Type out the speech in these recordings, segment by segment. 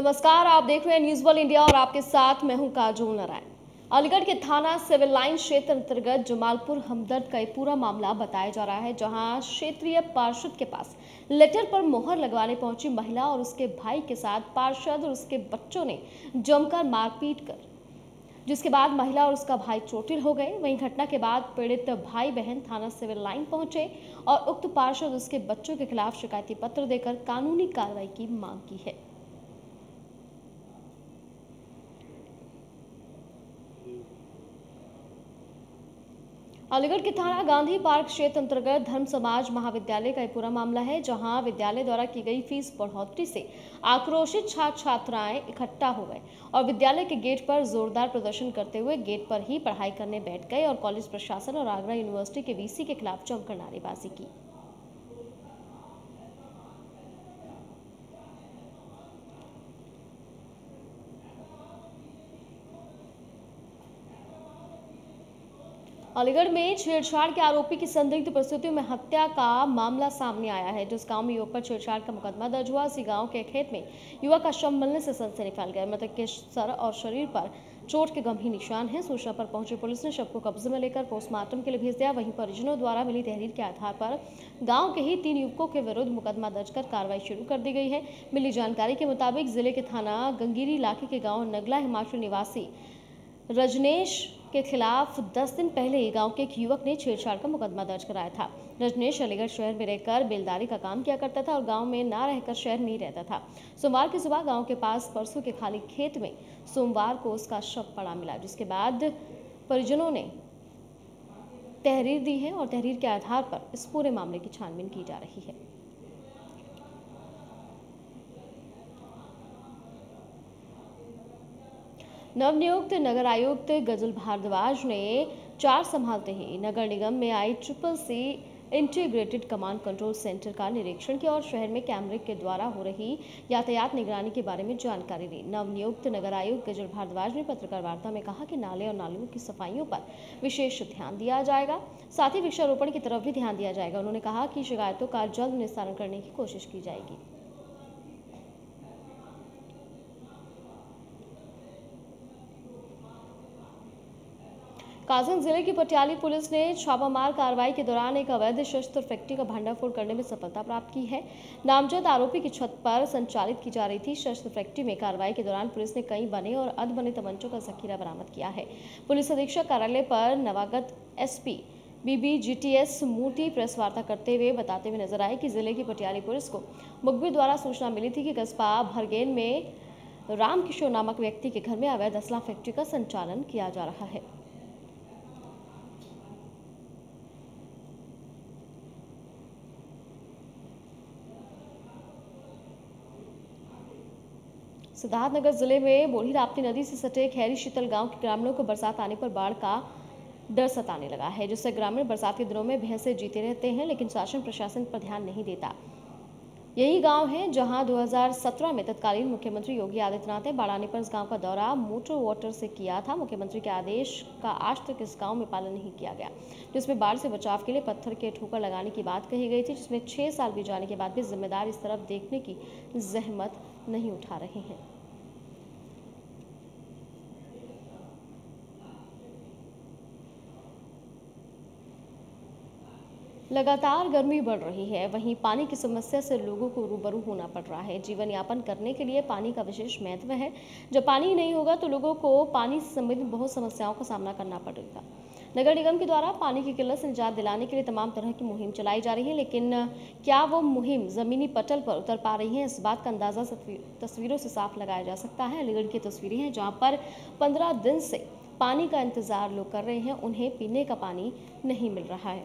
नमस्कार, आप देख रहे हैं न्यूज़ वर्ल्ड इंडिया और आपके साथ मैं हूँ काजोल नारायण। अलीगढ़ के थाना सिविल लाइन क्षेत्र अंतर्गत जमालपुर हमदर्द का एक पूरा मामला बताया जा रहा है, जहाँ क्षेत्रीय पार्षद के पास लेटर पर मोहर लगवाने पहुँची महिला और उसके भाई के साथ पार्षद और उसके बच्चों ने जमकर मारपीट कर, जिसके बाद महिला और उसका भाई चोटिल हो गए। वहीं घटना के बाद पीड़ित भाई बहन थाना सिविल लाइन पहुँचे और उक्त पार्षद उसके बच्चों के खिलाफ शिकायती पत्र देकर कानूनी कार्रवाई की मांग की है। अलीगढ़ के थाना गांधी पार्क क्षेत्र अंतर्गत धर्म समाज महाविद्यालय का एक पूरा मामला है, जहाँ विद्यालय द्वारा की गई फ़ीस बढ़ोतरी से आक्रोशित छात्र छात्राएँ इकट्ठा हो गए और विद्यालय के गेट पर जोरदार प्रदर्शन करते हुए गेट पर ही पढ़ाई करने बैठ गए और कॉलेज प्रशासन और आगरा यूनिवर्सिटी के वीसी के खिलाफ जमकर नारेबाजी की। अलीगढ़ में छेड़छाड़ के आरोपी की संदिग्ध परिस्थितियों में हत्या का मामला सामने आया है। जिस गाँव में युवक पर छेड़छाड़ का मुकदमा दर्ज हुआ, उसी गाँव के खेत में युवक का शव मिलने से सनसनी फैल गया। मृतक के सर और शरीर पर चोट के गंभीर निशान हैं। सूचना पर पहुँची पुलिस ने शव को कब्जे में लेकर पोस्टमार्टम के लिए भेज दिया। वहीं परिजनों द्वारा मिली तहरीर के आधार पर गाँव के ही तीन युवकों के विरुद्ध मुकदमा दर्ज कर कार्रवाई शुरू कर दी गई है। मिली जानकारी के मुताबिक ज़िले के थाना गंगीरी इलाके के गाँव नगला हिमाचल निवासी रजनेश के खिलाफ 10 दिन पहले ही गाँव के एक युवक ने छेड़छाड़ का मुकदमा दर्ज कराया था। रजनेश अलीगढ़ शहर में रहकर बेलदारी का काम किया करता था और गाँव में ना रहकर शहर में ही रहता था। सोमवार की सुबह गाँव के पास परसों के खाली खेत में सोमवार को उसका शव पड़ा मिला, जिसके बाद परिजनों ने तहरीर दी है और तहरीर के आधार पर इस पूरे मामले की छानबीन की जा रही है। नवनियुक्त नगर आयुक्त गज़ल भारद्वाज ने चार संभालते ही नगर निगम में I triple C integrated command control centre का निरीक्षण किया और शहर में कैमरे के द्वारा हो रही यातायात निगरानी के बारे में जानकारी दी। नवनियुक्त नगर आयुक्त गज़ल भारद्वाज ने पत्रकार वार्ता में कहा कि नाले और नालियों की सफाइयों पर विशेष ध्यान दिया जाएगा। साथ ही वृक्षारोपण की तरफ़ भी ध्यान दिया जाएगा। उन्होंने कहा कि शिकायतों का जल्द निस्तारण करने की कोशिश की जाएगी। काजन ज़िले की पटियाली पुलिस ने छापामार कार्रवाई के दौरान एक अवैध शस्त्र फैक्ट्री का भंडाफोड़ करने में सफलता प्राप्त की है। नामजद आरोपी की छत पर संचालित की जा रही थी। शस्त्र फैक्ट्री में कार्रवाई के दौरान पुलिस ने कई बने और अध बने तमंचों का जखीरा बरामद किया है। पुलिस अधीक्षक कार्यालय पर नवागत S SP BBGTS Murthy press वार्ता करते हुए बताते हुए नज़र आए कि ज़िले की पटियाली पुलिस को मुखबिर द्वारा सूचना मिली थी कि कस्बा भरगेन में रामकिशोर नामक व्यक्ति के घर में अवैध असला फैक्ट्री का संचालन किया जा रहा है। सिद्धार्थनगर ज़िले में बूढ़ी राप्ती नदी से सटे खैरी शीतल गाँव के ग्रामीणों को बरसात आने पर बाढ़ का डर सताने लगा है, जिससे ग्रामीण बरसात के दिनों में भैंसे जीते रहते हैं, लेकिन शासन प्रशासन पर ध्यान नहीं देता। यही गाँव है जहाँ 2017 में तत्कालीन मुख्यमंत्री योगी आदित्यनाथ ने बाढ़ आने पर इस गाँव का दौरा मोटर वाटर से किया था। मुख्यमंत्री के आदेश का आज तक इस गाँव में पालन नहीं किया गया, जिसमें बाढ़ से बचाव के लिए पत्थर के ठोकर लगाने की बात कही गई थी, जिसमें छह साल बीत जाने के बाद भी जिम्मेदार इस तरफ़ देखने की जहमत नहीं उठा रहे हैं। लगातार गर्मी बढ़ रही है, वहीं पानी की समस्या से लोगों को रूबरू होना पड़ रहा है। जीवन यापन करने के लिए पानी का विशेष महत्व है। जब पानी नहीं होगा तो लोगों को पानी से संबंधित बहुत समस्याओं का सामना करना पड़ेगा। नगर निगम के द्वारा पानी की किल्लत से निजात दिलाने के लिए तमाम तरह की मुहिम चलाई जा रही है, लेकिन, क्या वो मुहिम ज़मीनी पटल पर उतर पा रही है? इस बात का अंदाज़ा तस्वीरों से साफ़ लगाया जा सकता है। अलीगढ़ की तस्वीरें हैं जहाँ पर पंद्रह दिन से पानी का इंतज़ार लोग कर रहे हैं। उन्हें पीने का पानी नहीं मिल रहा है।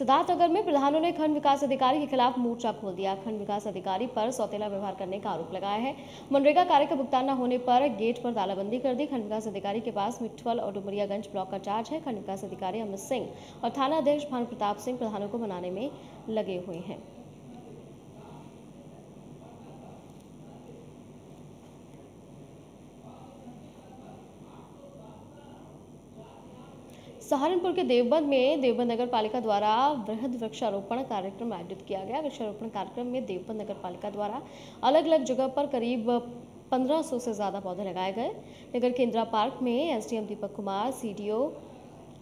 सिद्धार्थनगर में प्रधानों ने खंड विकास अधिकारी के खिलाफ मोर्चा खोल दिया। खंड विकास अधिकारी पर सौतेला व्यवहार करने का आरोप लगाया है। मनरेगा कार्य का भुगतान न होने पर गेट पर तालाबंदी कर दी। खंड विकास अधिकारी के पास मिठवल और डुमरियागंज ब्लॉक का चार्ज है। खंड विकास अधिकारी अमित सिंह और थाना अध्यक्ष भानु प्रताप सिंह प्रधानों को मनाने में लगे हुए हैं। सहारनपुर के देवबंद में देवबंद नगर पालिका द्वारा वृहद वृक्षारोपण कार्यक्रम आयोजित किया गया। वृक्षारोपण कार्यक्रम में देवबंद नगर पालिका द्वारा अलग अलग जगह पर करीब 1500 से ज़्यादा पौधे लगाए गए। नगर के इंदिरा पार्क में एसडीएम दीपक कुमार, सीडीओ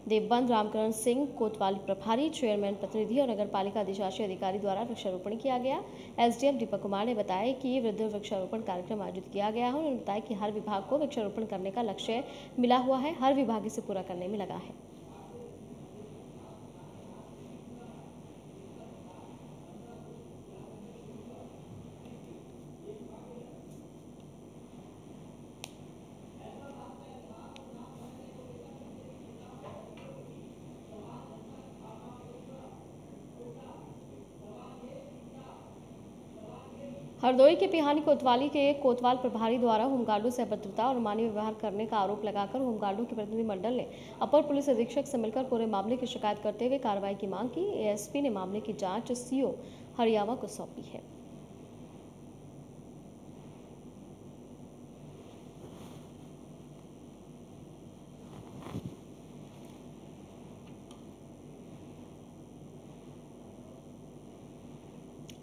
देवबंद रामकरण सिंह, कोतवाल प्रभारी, चेयरमैन प्रतिनिधि और नगर पालिका अधिशासी अधिकारी द्वारा वृक्षारोपण किया गया। एसडीएम दीपक कुमार ने बताया कि वृद्ध वृक्षारोपण कार्यक्रम आयोजित किया गया है उन्होंने बताया कि हर विभाग को वृक्षारोपण करने का लक्ष्य मिला हुआ है। हर विभाग इसे पूरा करने में लगा है। हरदोई के पिहानी कोतवाली के कोतवाल प्रभारी द्वारा होमगार्डों से अभद्रता और मानवीय व्यवहार करने का आरोप लगाकर होमगार्डों के प्रतिनिधिमंडल ने अपर पुलिस अधीक्षक से मिलकर पूरे मामले की शिकायत करते हुए कार्रवाई की मांग की। एएसपी ने मामले की जाँच सीओ हरियावा को सौंपी है।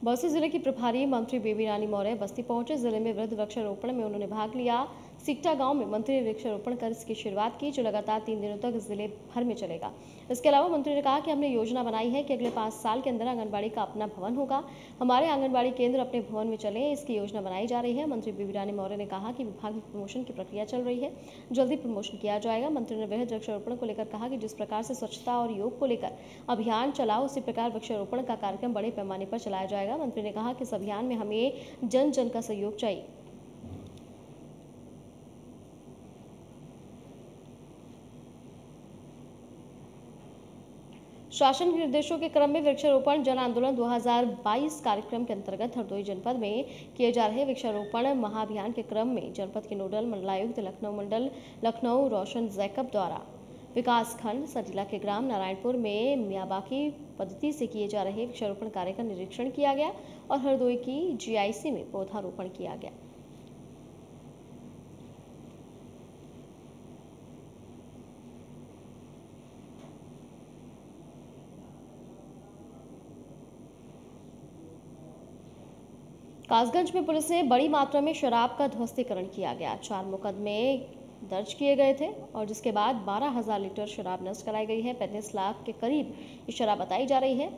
बस्ती ज़िले की प्रभारी मंत्री बेबी रानी मौर्य बस्ती पहुँचे। ज़िले में वृद्ध वृक्षारोपण में उन्होंने भाग लिया। सिकटा गाँव में मंत्री ने वृक्षारोपण कर इसकी शुरुआत की, जो लगातार तीन दिनों तक ज़िले भर में चलेगा। इसके अलावा मंत्री ने कहा कि हमने योजना बनाई है कि अगले पाँच साल के अंदर आंगनबाड़ी का अपना भवन होगा। हमारे आंगनबाड़ी केंद्र अपने भवन में चले, इसकी योजना बनाई जा रही है। मंत्री बीबी रानी मौर्य ने कहा कि विभाग में प्रमोशन की प्रक्रिया चल रही है। जल्दी प्रमोशन किया जाएगा। मंत्री ने वृहद वृक्षारोपण को लेकर कहा कि जिस प्रकार से स्वच्छता और योग को लेकर अभियान चला उसी प्रकार वृक्षारोपण का कार्यक्रम बड़े पैमाने पर चलाया जाएगा। मंत्री ने कहा कि इस अभियान में हमें जन जन का सहयोग चाहिए। शासन के निर्देशों के क्रम में वृक्षारोपण, जन आंदोलन 2022 कार्यक्रम के अंतर्गत हरदोई जनपद में किए जा रहे वृक्षारोपण महाअभियान के क्रम में जनपद के नोडल मंडलायुक्त लखनऊ मंडल, लखनऊ रोशन जैकब द्वारा। विकास खंड सजिला के ग्राम, नारायणपुर में मियाबाकी पद्धति से किए जा रहे वृक्षारोपण कार्य का निरीक्षण किया गया और हरदोई की जीआईसी में पौधारोपण किया गया। कासगंज में पुलिस ने बड़ी मात्रा में शराब का ध्वस्तीकरण किया गया। चार मुकदमे दर्ज किए गए थे और जिसके बाद बारह हज़ार लीटर शराब नष्ट कराई गई है। पैंतीस लाख के करीब ये शराब बताई जा रही है।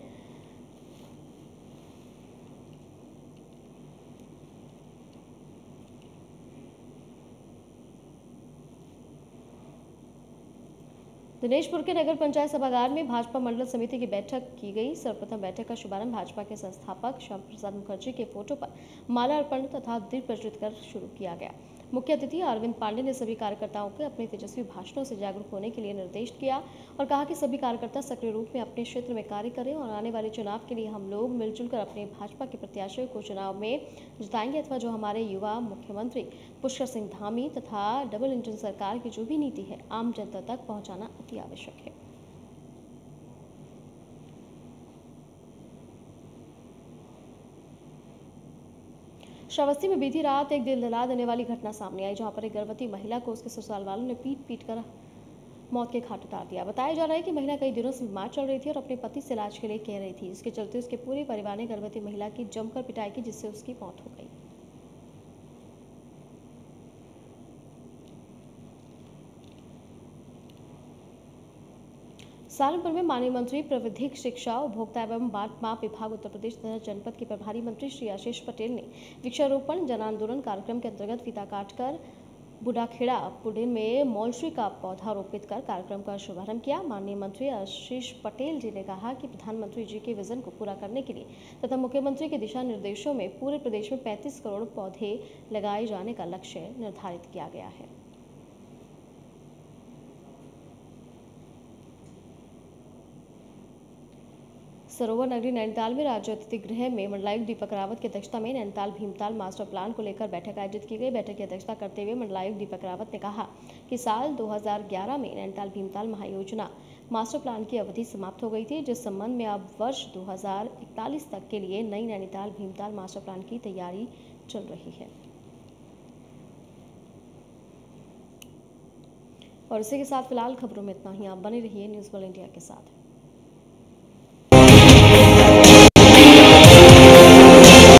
दिनेशपुर के नगर पंचायत सभागार में भाजपा मंडल समिति की बैठक की गई। सर्वप्रथम बैठक का शुभारंभ भाजपा के संस्थापक श्याम प्रसाद मुखर्जी के फ़ोटो पर माला अर्पण तथा दीप प्रज्वलित कर शुरू किया गया। मुख्य अतिथि अरविंद पांडे ने सभी कार्यकर्ताओं को अपने तेजस्वी भाषणों से जागरूक होने के लिए निर्देश किया और कहा कि सभी कार्यकर्ता सक्रिय रूप में अपने क्षेत्र में कार्य करें और आने वाले चुनाव के लिए हम लोग मिलजुल कर अपने भाजपा के प्रत्याशियों को चुनाव में जिताएँगे अथवा जो हमारे युवा मुख्यमंत्री पुष्कर सिंह धामी तथा डबल इंजन सरकार की जो भी नीति है, आम जनता तक पहुँचाना अति आवश्यक है। श्रावस्ती में बीती रात एक दिल दिला देने वाली घटना सामने आई, जहाँ पर एक गर्भवती महिला को उसके ससुराल वालों ने पीट पीट कर मौत के घाट उतार दिया। बताया जा रहा है कि महिला कई दिनों से बीमार चल रही थी और अपने पति से इलाज के लिए कह रही थी। इसके चलते उसके पूरे परिवार ने गर्भवती महिला की जमकर पिटाई की, जिससे उसकी मौत हो गई। सहारनपुर में माननीय मंत्री, प्रविधिक शिक्षा, उपभोक्ता एवं बाट माप विभाग, उत्तर प्रदेश तथा जनपद के प्रभारी मंत्री श्री आशीष पटेल ने वृक्षारोपण जन आंदोलन कार्यक्रम के अंतर्गत फीता काटकर बुढ़ाखेड़ा पुडिन में मौलश्री का पौधा रोपित कर कार्यक्रम का शुभारंभ किया। माननीय मंत्री आशीष पटेल जी ने कहा कि प्रधानमंत्री जी के विजन को पूरा करने के लिए तथा मुख्यमंत्री के दिशा निर्देशों में पूरे प्रदेश में 35 करोड़ पौधे लगाए जाने का लक्ष्य निर्धारित किया गया है। सरोवर नगरी नैनीताल में राज्य अतिथि गृह में मंडलायुक्त दीपक रावत की अध्यक्षता में नैनीताल भीमताल मास्टर प्लान को लेकर बैठक आयोजित की गई। बैठक की अध्यक्षता करते हुए मंडलायुक्त दीपक रावत ने कहा कि साल 2011 में नैनीताल भीमताल महायोजना मास्टर प्लान की अवधि समाप्त हो गई थी, जिस संबंध में अब वर्ष दो हज़ार इकतालीस तक के लिए नई नैनीताल भीमताल मास्टर प्लान की तैयारी चल रही है। और इसी के साथ फ़िलहाल खबरों में इतना ही। आप बने रहिए न्यूज़ वर्ल्ड इंडिया के साथ।